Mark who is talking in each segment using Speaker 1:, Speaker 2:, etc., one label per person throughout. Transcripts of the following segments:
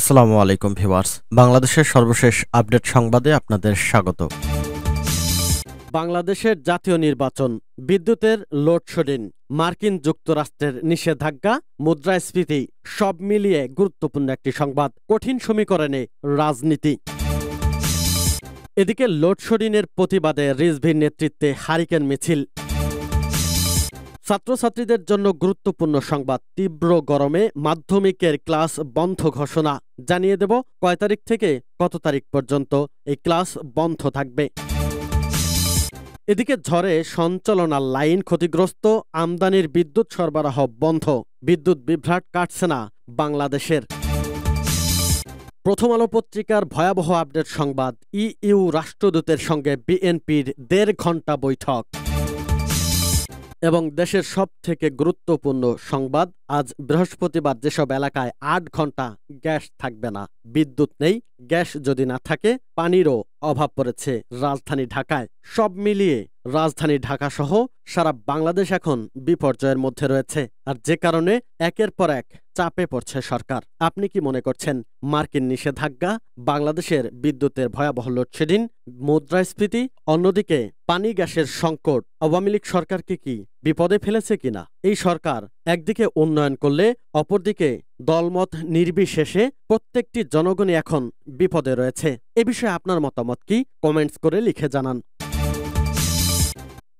Speaker 1: আসসালামু আলাইকুম ভিওয়ার্স বাংলাদেশের সর্বশেষ আপডেট সংবাদে আপনাদের স্বাগত বাংলাদেশের জাতীয় নির্বাচন বিদ্যুতের লোডশেডিং মার্কিন যুক্তরাষ্ট্রের নিষেধাজ্ঞা মুদ্রাস্ফীতি সব মিলিয়ে গুরুত্বপূর্ণ একটি সংবাদ কঠিন সমীকরণে রাজনীতি এদিকে লোডশেডিংয়ের প্রতিবাদে রিজভির নেতৃত্বে হারিকেন মিছিল ছাত্রছাত্রীদের জন্য গুরুত্বপূর্ণ সংবাদ তীব্র গরমে মাধ্যমিকের ক্লাস বন্ধ ঘোষণা জানিয়ে দেব কয় তারিখ থেকে কত তারিখ পর্যন্ত এই ক্লাস বন্ধ থাকবে এদিকে ঝড়ে সঞ্চালনার লাইন ক্ষতিগ্রস্ত আমদানির বিদ্যুৎ সরবরাহ বন্ধ বিদ্যুৎ বিভ্রাট কাটছে না বাংলাদেশের প্রথম আলো পত্রিকার ভয়াবহ আপডেট সংবাদ ইইউ রাষ্ট্রদূতের সঙ্গে বিএনপির দেড় ঘণ্টা বৈঠক এবং দেশের সব থেকে গুরুত্বপূর্ণ সংবাদ আজ বৃহস্পতিবার যেসব এলাকায় আট ঘন্টা গ্যাস থাকবে না বিদ্যুৎ নেই গ্যাস যদি না থাকে পানিরও অভাব পড়েছে রাজধানী ঢাকায় সব মিলিয়ে রাজধানী ঢাকাসহ সারা বাংলাদেশ এখন বিপর্যয়ের মধ্যে রয়েছে আর যে কারণে একের পর এক চাপে পড়ছে সরকার আপনি কি মনে করছেন মার্কিন নিষেধাজ্ঞা বাংলাদেশের বিদ্যুতের ভয়াবহ লোডশেডিং মুদ্রাস্ফীতি অন্যদিকে পানি গ্যাসের সংকট আওয়ামী লীগ সরকারকে কি বিপদে ফেলেছে কিনা এই সরকার একদিকে উন্নয়ন করলে অপরদিকে দলমত নির্বিশেষে প্রত্যেকটি জনগণই এখন বিপদে রয়েছে এ বিষয়ে আপনার মতামত কি কমেন্টস করে লিখে জানান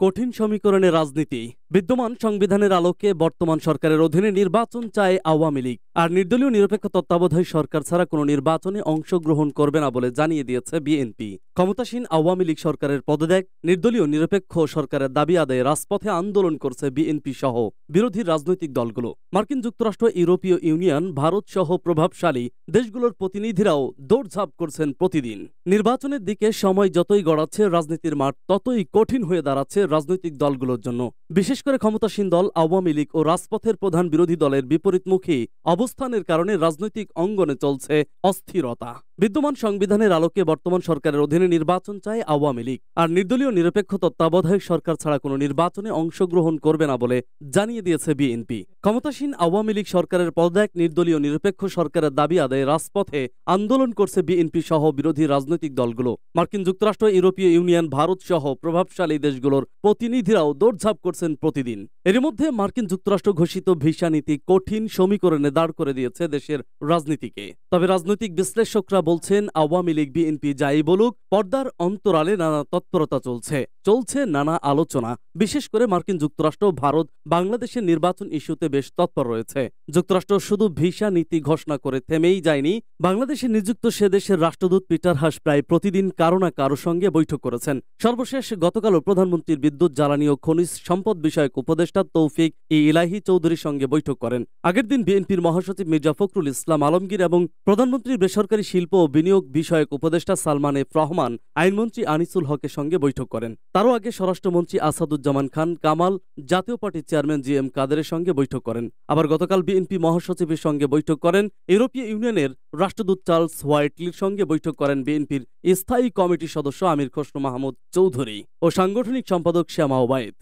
Speaker 1: কঠিন সমীকরণে রাজনীতি
Speaker 2: বিদ্যমান সংবিধানের আলোকে বর্তমান সরকারের অধীনে নির্বাচন চায় আওয়ামী লীগ আর নির্দলীয় নিরপেক্ষ তত্ত্বাবধায়ক সরকার ছাড়া কোনো নির্বাচনে অংশগ্রহণ করবে না বলে জানিয়ে দিয়েছে বিএনপি ক্ষমতাসীন আওয়ামী লীগ সরকারের পদত্যাগ নির্দলীয় নিরপেক্ষ সরকারের দাবি আদায়ে রাজপথে আন্দোলন করছে বিএনপি সহ বিরোধী রাজনৈতিক দলগুলো মার্কিন যুক্তরাষ্ট্র ইউরোপীয় ইউনিয়ন ভারত সহ প্রভাবশালী দেশগুলোর প্রতিনিধিরাও দৌড়ঝাঁপ করছেন প্রতিদিন নির্বাচনের দিকে সময় যতই গড়াচ্ছে রাজনীতির মাঠ ততই কঠিন হয়ে দাঁড়াচ্ছে রাজনৈতিক দলগুলোর জন্য বিশেষ করে ক্ষমতাসীন দল আওয়ামী লীগ ও রাজপথের প্রধান বিরোধী দলের বিপরীতমুখী অবস্থানের কারণে রাজনৈতিক অঙ্গনে চলছে অস্থিরতা বিদ্যমান সংবিধানের আলোকে বর্তমান সরকারের অধীনে নির্বাচন চায় আওয়ামী লীগ আর নির্দলীয় নিরপেক্ষ তত্ত্বাবধায়ক সরকার ছাড়া কোনো নির্বাচনে অংশগ্রহণ করবে না বলে জানিয়ে দিয়েছে বিএনপি ক্ষমতাসীন আওয়ামী লীগ সরকারের পদত্যাগ নির্দলীয় নিরপেক্ষ সরকারের দাবি আদায়ে রাজপথে আন্দোলন করছে বিএনপি সহ বিরোধী রাজনৈতিক দলগুলো মার্কিন যুক্তরাষ্ট্র ইউরোপীয় ইউনিয়ন ভারত সহ প্রভাবশালী দেশগুলোর প্রতিনিধিরাও দৌড়ঝাঁপ করছেন প্রতিদিন এর মধ্যে মার্কিন যুক্তরাষ্ট্র ঘোষিত ভিসা নীতি কঠিন সমীকরণে দাঁড় করে দিয়েছে দেশের রাজনীতিকে তবে রাজনৈতিক বিশ্লেষকরা বলছেন আওয়ামী লীগ বিএনপি যাই বলুক পর্দার অন্তরালে নানা তৎপরতা চলছে চলছে নানা আলোচনা বিশেষ করে মার্কিন যুক্তরাষ্ট্র ভারত বাংলাদেশের নির্বাচন ইস্যুতে বেশ তৎপর রয়েছে যুক্তরাষ্ট্র শুধু ভিসা নীতি ঘোষণা করে থেমেই যায়নি বাংলাদেশে নিযুক্ত সে দেশের রাষ্ট্রদূত পিটার হাস প্রায় প্রতিদিন কারো না কারো সঙ্গে বৈঠক করেছেন সর্বশেষ গতকালও প্রধানমন্ত্রীর বিদ্যুৎ জ্বালানি ও খনিজ সম্পদ বিষয়ক উপদেষ্টা তৌফিক ই ইলাহি চৌধুরীর সঙ্গে বৈঠক করেন আগের দিন বিএনপির মহাসচিব মির্জা ফখরুল ইসলাম আলমগীর এবং প্রধানমন্ত্রীর বেসরকারি শিল্প ও বিনিয়োগ বিষয়ক উপদেষ্টা সালমান এফ রহমান আইনমন্ত্রী আনিসুল হকের সঙ্গে বৈঠক করেন তারও আগে স্বরাষ্ট্রমন্ত্রী আসাদুজ্জামান খান কামাল জাতীয় পার্টির চেয়ারম্যান জি এম কাদেরের সঙ্গে বৈঠক করেন আবার গতকাল বিএনপি মহাসচিবের সঙ্গে বৈঠক করেন ইউরোপীয় ইউনিয়নের রাষ্ট্রদূত চার্লস হোয়াইটলির সঙ্গে বৈঠক করেন বিএনপির স্থায়ী কমিটির সদস্য আমির খসরু মাহমুদ চৌধুরী ও সাংগঠনিক সম্পাদক শ্যামা ওবায়েদ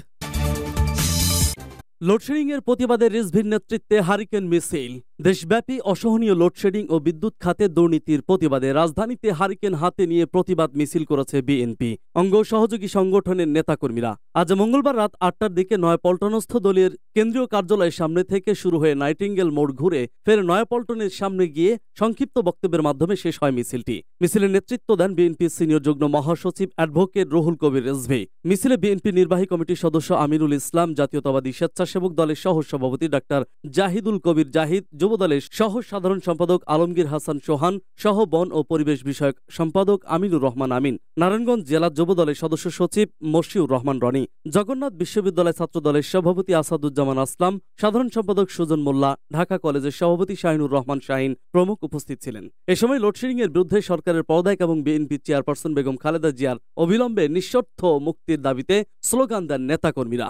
Speaker 2: লোডশেডিংয়ের প্রতিবাদে রিজভির নেতৃত্বে হারিকেন মিসেইল দেশব্যাপী অসহনীয় লোডশেডিং ও বিদ্যুৎ খাতে দুর্নীতির প্রতিবাদে রাজধানীতে হারিকেন হাতে নিয়ে প্রতিবাদ মিছিল করেছে বিএনপি অঙ্গ সহযোগী সংগঠনের নেতাকর্মীরা আজ মঙ্গলবার রাত আটটার দিকে নয়াপল্টনস্থ দলের কেন্দ্রীয় কার্যালয়ের সামনে থেকে শুরু হয়ে নাইটিঙ্গেল মোড় ঘুরে ফের নয়াপল্টনের সামনে গিয়ে সংক্ষিপ্ত বক্তব্যের মাধ্যমে শেষ হয় মিছিলটি মিছিলের নেতৃত্ব দেন বিএনপির সিনিয়র যুগ্ম মহাসচিব অ্যাডভোকেট রহুল কবির রেজভি মিছিলে বিএনপি নির্বাহী কমিটির সদস্য আমিরুল ইসলাম জাতীয়তাবাদী স্বেচ্ছাসেবক দলের সহ সভাপতি ডাক্তার জাহিদুল কবির জাহিদ যুবদলের সহ সাধারণ সম্পাদক আলমগীর হাসান সোহান সহ বন ও পরিবেশ বিষয়ক সম্পাদক আমিনুর রহমান আমিন নারায়ণগঞ্জ জেলা যুবদলের সদস্য সচিব মশিউর রহমান রনি জগন্নাথ বিশ্ববিদ্যালয় ছাত্রদলের সভাপতি আসাদুজ্জামান আসলাম সাধারণ সম্পাদক সুজন মোল্লা ঢাকা কলেজের সভাপতি শাহিনুর রহমান শাহিন প্রমুখ উপস্থিত ছিলেন এ সময় লোডশেডিং এর বিরুদ্ধে সরকারের পদায়ক এবং বিএনপি চেয়ারপারসন বেগম খালেদা জিয়ার অবিলম্বে নিঃশর্ত মুক্তির দাবিতে স্লোগান দেন নেতাকর্মীরা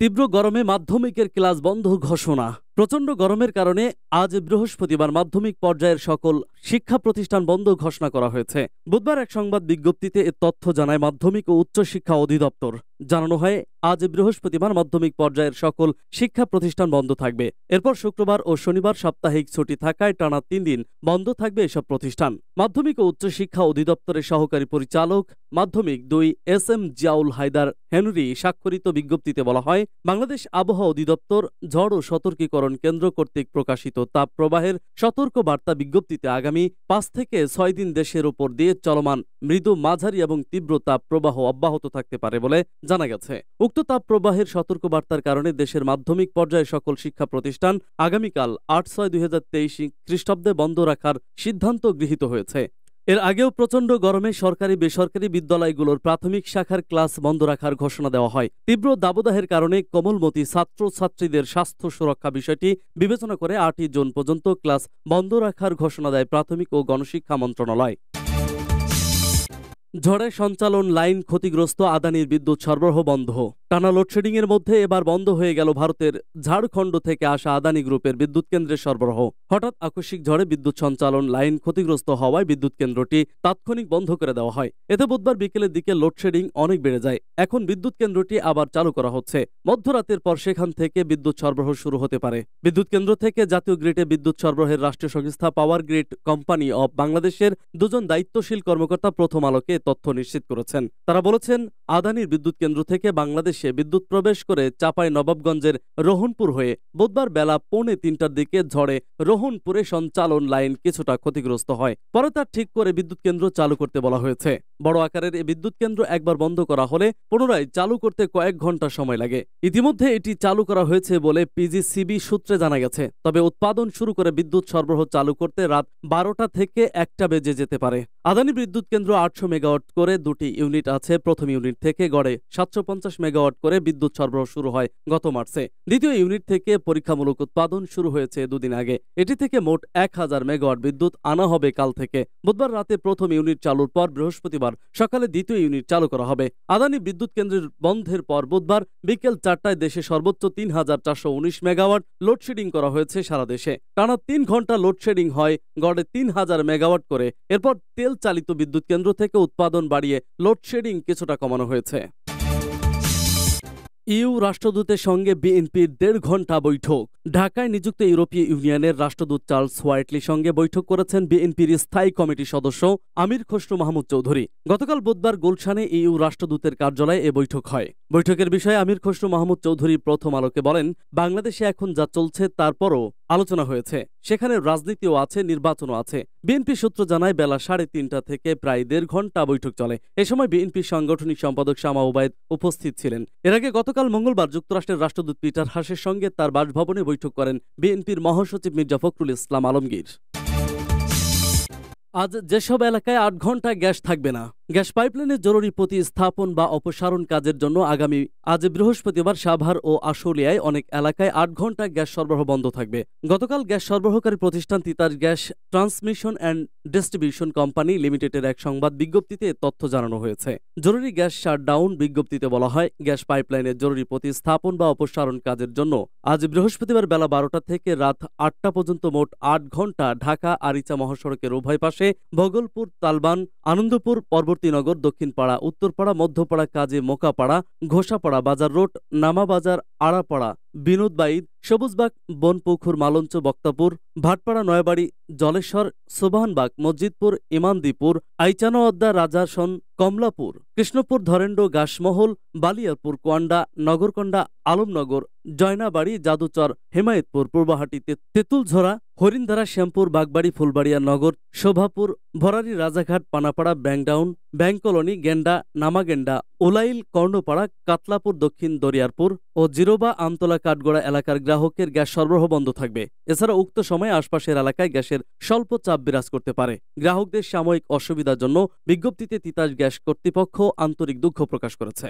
Speaker 2: তীব্র গরমে মাধ্যমিকের ক্লাস বন্ধ ঘোষণা প্রচণ্ড গরমের কারণে আজ বৃহস্পতিবার মাধ্যমিক পর্যায়ের সকল শিক্ষা প্রতিষ্ঠান বন্ধ ঘোষণা করা হয়েছে বুধবার এক সংবাদ বিজ্ঞপ্তিতে এ তথ্য জানায় মাধ্যমিক ও শিক্ষা অধিদপ্তর জানানো হয় আজ বৃহস্পতিবার মাধ্যমিক পর্যায়ের সকল শিক্ষা প্রতিষ্ঠান বন্ধ থাকবে এরপর শুক্রবার ও শনিবার সাপ্তাহিক ছুটি থাকায় টানা তিন দিন বন্ধ থাকবে এসব প্রতিষ্ঠান মাধ্যমিক ও উচ্চশিক্ষা অধিদপ্তরের সহকারী পরিচালক মাধ্যমিক দুই এস এম জিয়াউল হায়দার হেনরি স্বাক্ষরিত বিজ্ঞপ্তিতে বলা হয় বাংলাদেশ আবহাওয়া অধিদপ্তর ঝড় ও সতর্কীকরণ নিয়ন্ত্রণ কেন্দ্র কর্তৃক প্রকাশিত তাপপ্রবাহের সতর্ক বার্তা বিজ্ঞপ্তিতে আগামী পাঁচ থেকে ছয় দিন দেশের ওপর দিয়ে চলমান মৃদু মাঝারি এবং তীব্র তাপপ্রবাহ অব্যাহত থাকতে পারে বলে জানা গেছে উক্ত তাপপ্রবাহের সতর্ক বার্তার কারণে দেশের মাধ্যমিক পর্যায়ে সকল শিক্ষা প্রতিষ্ঠান আগামীকাল আট ছয় দুই খ্রিস্টাব্দে বন্ধ রাখার সিদ্ধান্ত গৃহীত হয়েছে এর আগেও প্রচণ্ড গরমে সরকারি বেসরকারি বিদ্যালয়গুলোর প্রাথমিক শাখার ক্লাস বন্ধ রাখার ঘোষণা দেওয়া হয় তীব্র দাবদাহের কারণে কমলমতি ছাত্র ছাত্রীদের স্বাস্থ্য সুরক্ষা বিষয়টি বিবেচনা করে আটই জুন পর্যন্ত ক্লাস বন্ধ রাখার ঘোষণা দেয় প্রাথমিক ও গণশিক্ষা মন্ত্রণালয় ঝড়ে সঞ্চালন লাইন ক্ষতিগ্রস্ত আদানির বিদ্যুৎ সরবরাহ বন্ধ টানা লোডশেডিংয়ের মধ্যে এবার বন্ধ হয়ে গেল ভারতের ঝাড়খণ্ড থেকে আসা আদানি গ্রুপের বিদ্যুৎ কেন্দ্রের সরবরাহ হঠাৎ আকস্মিক ঝড়ে বিদ্যুৎ সঞ্চালন লাইন ক্ষতিগ্রস্ত হওয়ায় বিদ্যুৎ কেন্দ্রটি তাৎক্ষণিক বন্ধ করে দেওয়া হয় এতে বুধবার বিকেলের দিকে লোডশেডিং অনেক বেড়ে যায় এখন বিদ্যুৎ কেন্দ্রটি আবার চালু করা হচ্ছে মধ্যরাতের পর সেখান থেকে বিদ্যুৎ সরবরাহ শুরু হতে পারে বিদ্যুৎ কেন্দ্র থেকে জাতীয় গ্রিডে বিদ্যুৎ সরবরাহের রাষ্ট্রীয় সংস্থা পাওয়ার গ্রিড কোম্পানি অব বাংলাদেশের দুজন দায়িত্বশীল কর্মকর্তা প্রথম আলোকে তথ্য নিশ্চিত করেছেন তারা বলেছেন আদানির বিদ্যুৎ কেন্দ্র থেকে বাংলাদেশ উদ্দেশ্যে বিদ্যুৎ প্রবেশ করে চাপাই নবাবগঞ্জের রোহনপুর হয়ে বুধবার বেলা পৌনে তিনটার দিকে ঝড়ে রোহনপুরে সঞ্চালন লাইন কিছুটা ক্ষতিগ্রস্ত হয় পরে তা ঠিক করে বিদ্যুৎ কেন্দ্র চালু করতে বলা হয়েছে বড় আকারের এই বিদ্যুৎ কেন্দ্র একবার বন্ধ করা হলে পুনরায় চালু করতে কয়েক ঘন্টা সময় লাগে ইতিমধ্যে এটি চালু করা হয়েছে বলে পিজিসিবি সূত্রে জানা গেছে তবে উৎপাদন শুরু করে বিদ্যুৎ সরবরাহ চালু করতে রাত বারোটা থেকে একটা বেজে যেতে পারে আদানি বিদ্যুৎ কেন্দ্র আটশো মেগাওয়াট করে দুটি ইউনিট আছে প্রথম ইউনিট থেকে গড়ে সাতশো মেগাওয়াট মেগাওয়াট করে বিদ্যুৎ সরবরাহ শুরু হয় গত মার্চে দ্বিতীয় ইউনিট থেকে পরীক্ষামূলক উৎপাদন শুরু হয়েছে দুদিন আগে এটি থেকে মোট এক হাজার মেগাওয়াট বিদ্যুৎ আনা হবে কাল থেকে বুধবার রাতে প্রথম ইউনিট চালুর পর বৃহস্পতিবার সকালে দ্বিতীয় ইউনিট চালু করা হবে আদানি বিদ্যুৎ কেন্দ্রের বন্ধের পর বুধবার বিকেল চারটায় দেশে সর্বোচ্চ তিন হাজার চারশো উনিশ মেগাওয়াট লোডশেডিং করা হয়েছে সারা দেশে টানা তিন ঘন্টা লোডশেডিং হয় গড়ে তিন হাজার মেগাওয়াট করে এরপর তেল চালিত বিদ্যুৎ কেন্দ্র থেকে উৎপাদন বাড়িয়ে লোডশেডিং কিছুটা কমানো হয়েছে ইউ রাষ্ট্রদূতের সঙ্গে বিএনপির দেড় ঘণ্টা বৈঠক ঢাকায় নিযুক্ত ইউরোপীয় ইউনিয়নের রাষ্ট্রদূত চার্লস হোয়াইটলির সঙ্গে বৈঠক করেছেন বিএনপির স্থায়ী কমিটির সদস্য আমির খসরু মাহমুদ চৌধুরী গতকাল বুধবার গুলশানে ইউ রাষ্ট্রদূতের কার্যালয়ে এ বৈঠক হয় বৈঠকের বিষয়ে আমির খসরু মাহমুদ চৌধুরী প্রথম আলোকে বলেন বাংলাদেশে এখন যা চলছে তারপরও আলোচনা হয়েছে সেখানে রাজনীতিও আছে নির্বাচনও আছে বিএনপি সূত্র জানায় বেলা সাড়ে তিনটা থেকে প্রায় দেড় ঘন্টা বৈঠক চলে এ সময় বিএনপির সাংগঠনিক সম্পাদক শামা ওবায়দ উপস্থিত ছিলেন এর আগে গতকাল মঙ্গলবার যুক্তরাষ্ট্রের রাষ্ট্রদূত পিটার হাসের সঙ্গে তার বাসভবনে বৈঠক করেন বিএনপির মহাসচিব মির্জা ফখরুল ইসলাম আলমগীর আজ যেসব এলাকায় আট ঘন্টা গ্যাস থাকবে না গ্যাস পাইপলাইনের জরুরি প্রতিস্থাপন বা অপসারণ কাজের জন্য আগামী আজ বৃহস্পতিবার সাভার ও আশুলিয়ায় অনেক এলাকায় আট ঘন্টা গ্যাস সরবরাহ বন্ধ থাকবে গতকাল গ্যাস সরবরাহকারী প্রতিষ্ঠান Titas gas transmission and distribution company লিমিটেডের এক সংবাদ বিজ্ঞপ্তিতে তথ্য জানানো হয়েছে জরুরি গ্যাস শাটডাউন বিজ্ঞপ্তিতে বলা হয় গ্যাস পাইপলাইনের জরুরি প্রতিস্থাপন বা অপসারণ কাজের জন্য আজ বৃহস্পতিবার বেলা বারোটা থেকে রাত আটটা পর্যন্ত মোট আট ঘন্টা ঢাকা আরিচা মহাসড়কের উভয় পাশে ভগলপুর তালবান আনন্দপুর পর্বত মূর্তিনগর দক্ষিণপাড়া উত্তরপাড়া মধ্যপাড়া কাজী মোকাপাড়া ঘোষাপাড়া বাজার রোড নামাবাজার আড়াপাড়া বিনোদ সবুজবাগ বনপুখুর মালঞ্চ বক্তাপুর ভাটপাড়া নয়াবাড়ি জলেশ্বর সোবাহনবাগ মসজিদপুর ইমানদীপুর আইচানোয়দ্দা রাজাসন কমলাপুর কৃষ্ণপুর ধরেন্ড গাসমহল বালিয়ারপুর কোয়ান্ডা নগরকন্ডা আলমনগর জয়নাবাড়ি যাদুচর হেমায়তপুর পূর্বহাটিতে তেঁতুলঝরা হরিণধারা শ্যামপুর বাগবাড়ি ফুলবাড়িয়া নগর শোভাপুর ভরারি রাজাঘাট পানাপাড়া ব্যাংডাউন ব্যাংকলোনি গেন্ডা নামাগেন্ডা ওলাইল কর্ণপাড়া কাতলাপুর দক্ষিণ দরিয়ারপুর ও জিরোবা আমতলা কাঠগড়া এলাকার গ্রাহকের গ্যাস সরবরাহ বন্ধ থাকবে এছাড়া উক্ত সময়ে আশপাশের এলাকায় গ্যাসের স্বল্প চাপ বিরাজ করতে পারে গ্রাহকদের সাময়িক অসুবিধার জন্য বিজ্ঞপ্তিতে তিতাস গ্যাস কর্তৃপক্ষ আন্তরিক দুঃখ প্রকাশ করেছে